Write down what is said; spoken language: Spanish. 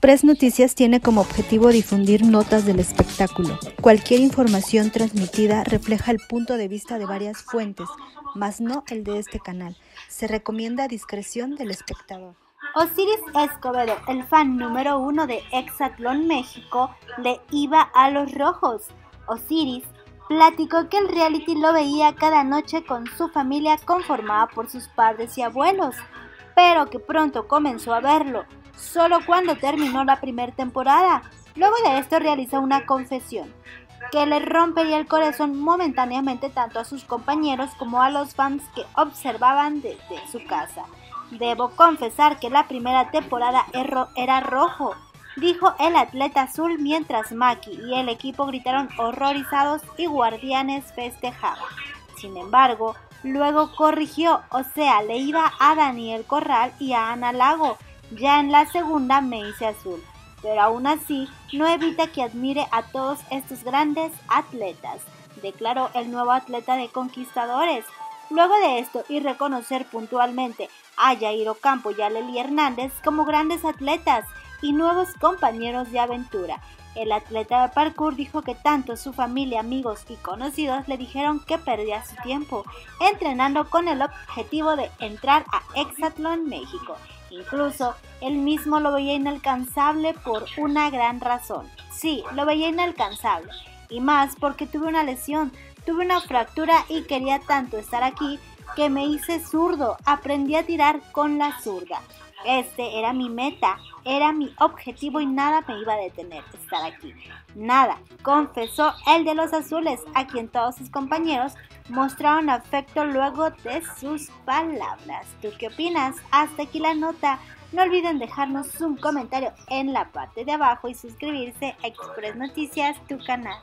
Express Noticias tiene como objetivo difundir notas del espectáculo. Cualquier información transmitida refleja el punto de vista de varias fuentes, mas no el de este canal. Se recomienda discreción del espectador. Osiris Escobedo, el fan número uno de Exatlón México, le iba a los rojos. Osiris platicó que el reality lo veía cada noche con su familia conformada por sus padres y abuelos, pero que pronto comenzó a verlo solo cuando terminó la primera temporada. Luego de esto realiza una confesión que le rompería el corazón momentáneamente tanto a sus compañeros como a los fans que observaban desde su casa. Debo confesar que la primera temporada era rojo, dijo el atleta azul mientras Maki y el equipo gritaron horrorizados y Guardianes festejaban. Sin embargo, luego corrigió, o sea, le iba a Daniel Corral y a Ana Lago, ya en la segunda me hice azul, pero aún así no evita que admire a todos estos grandes atletas, declaró el nuevo atleta de Conquistadores. Luego de esto y reconocer puntualmente a Jairo Campo y a Leli Hernández como grandes atletas y nuevos compañeros de aventura, el atleta de parkour dijo que tanto su familia, amigos y conocidos le dijeron que perdía su tiempo entrenando con el objetivo de entrar a Exatlón México Incluso él mismo lo veía inalcanzable por una gran razón. Sí, lo veía inalcanzable. Y más porque tuve una lesión, tuve una fractura y quería tanto estar aquí que me hice zurdo. Aprendí a tirar con la zurda. Este era mi meta, era mi objetivo y nada me iba a detener estar aquí. Nada, confesó el de los azules, a quien todos sus compañeros mostraron afecto luego de sus palabras. ¿Tú qué opinas? Hasta aquí la nota. No olviden dejarnos un comentario en la parte de abajo y suscribirse a Express Noticias, tu canal.